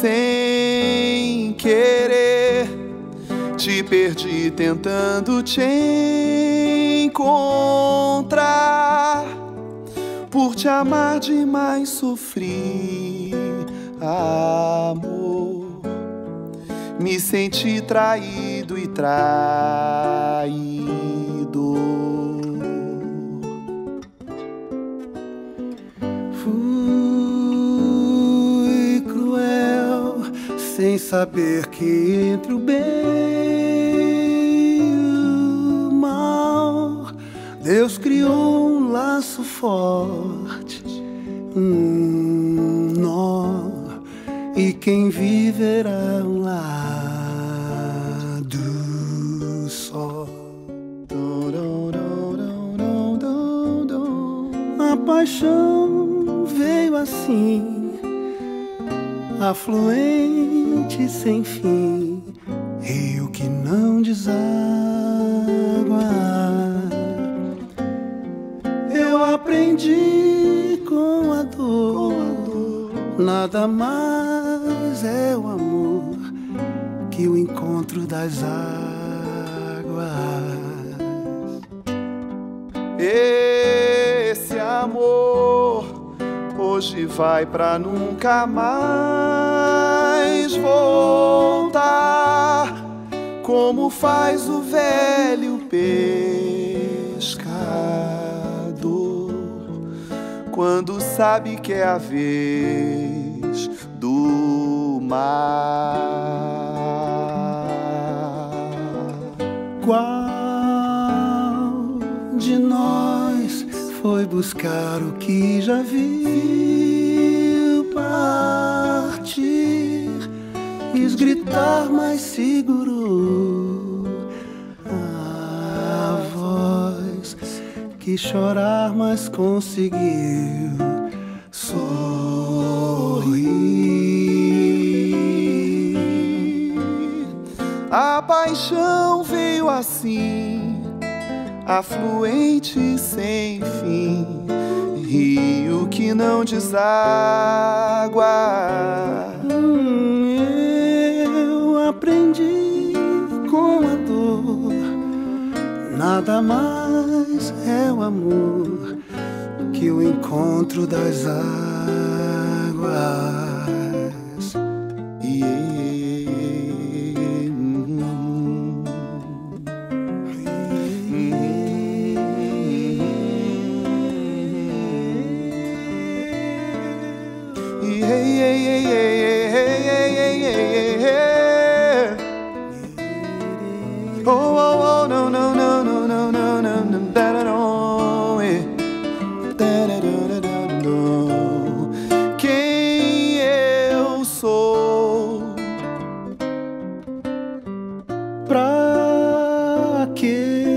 sem querer. Te perdi tentando te encontrar. Por te amar demais sofri, amor. Me senti traído e traído. Sem saber que entre o bem e o mal Deus criou um laço forte, um nó e quem viverá um lado só. A paixão veio assim, afluente sem fim, rio que não deságua. Eu aprendi com a dor, nada mais é o amor que o encontro das águas. Esse amor hoje vai pra nunca mais voltar, como faz o velho pescador quando sabe que é a vez do mar. Foi buscar o que já viu partir? Quis gritar, mas segurou a voz. Quis chorar, mas conseguiu sorrir. A paixão veio assim, afluente sem fim, rio que não deságua. Hum, eu aprendi com a dor. Nada mais é o amor que o encontro das águas. pra quê?